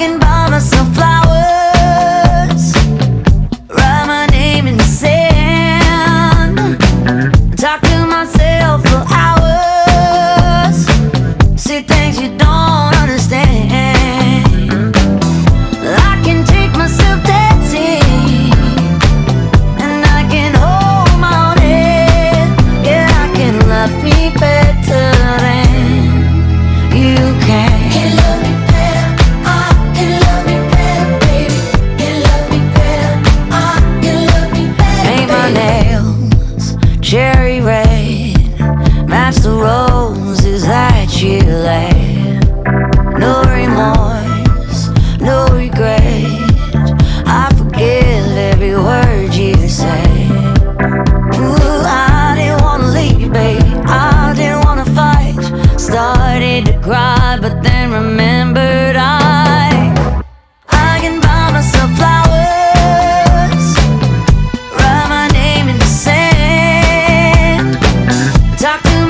Can buy myself flowers, write my name in the sand, talk to myself for hours, see things you don't understand. Cherry red. Match the roses that you laid. No remorse, no regret. I forgive every word you say. Ooh, I didn't wanna leave, babe. I didn't wanna fight. Started to cry, but then remembered I talk to myself